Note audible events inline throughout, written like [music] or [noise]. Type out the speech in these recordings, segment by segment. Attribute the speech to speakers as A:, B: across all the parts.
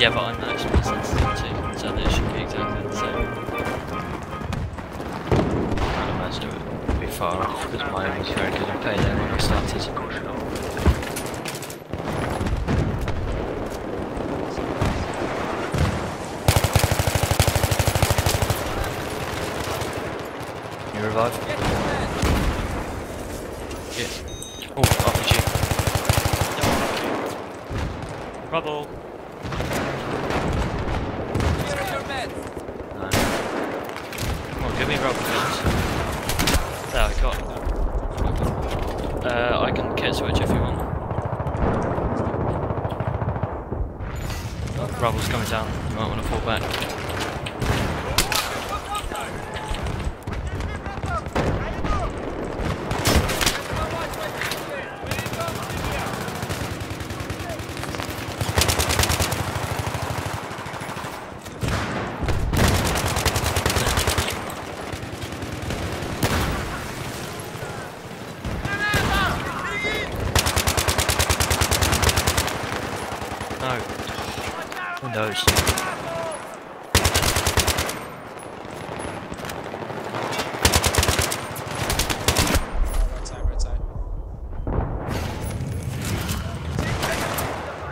A: Yeah, but I'm actually sensitive too, so they should be exactly the same. I can't imagine it would be far off because mine was very good at PayDay when I started. You revive? Yeah. Oh, RPG. Rubble. No. Come on, give me rubble guns. There, I got. Uh, I can kit switch if you want. Rubble's coming down. You might want to fall back. No.
B: Side.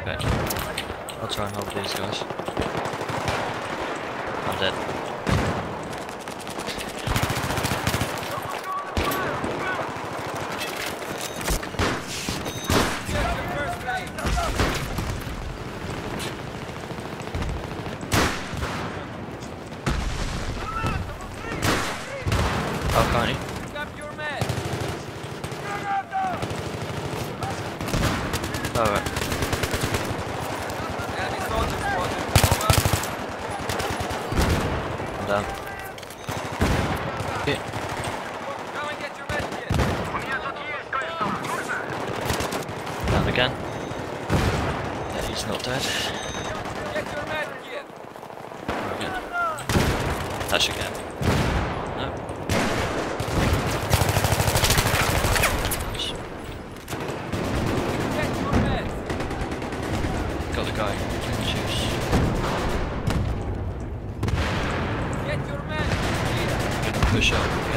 A: Okay. I'll try and hold these guys. I'm dead. Oh, can't you? Alright. I'm down. Yeah. Down again. Yeah, he's not dead. Okay. That should get him. guy can choose. Get your man! Push up.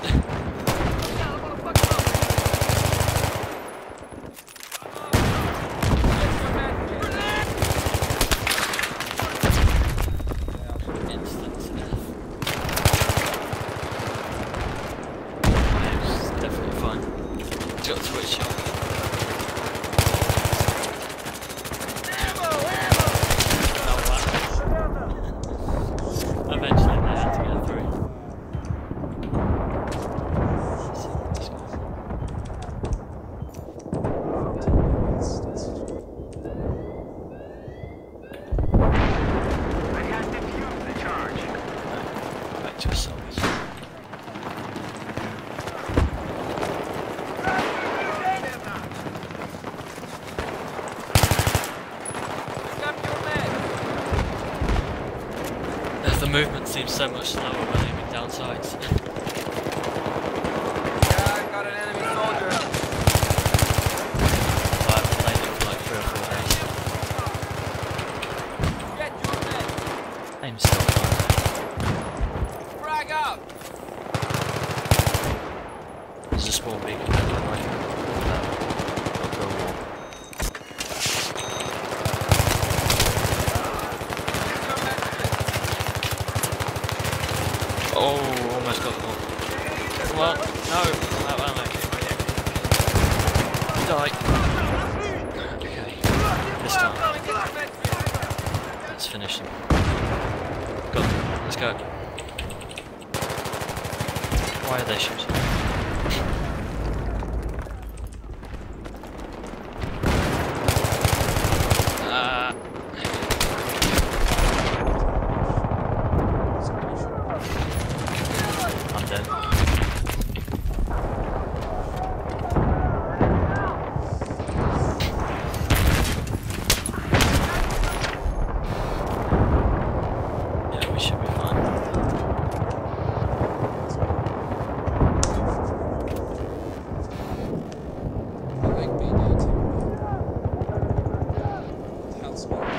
A: The To assaults. The movement seems so much slower when aiming down sights. [laughs] on, no, that one Die. Okay, this time. Let's finish them. Go, let's go. Why are they shooting?
B: possible.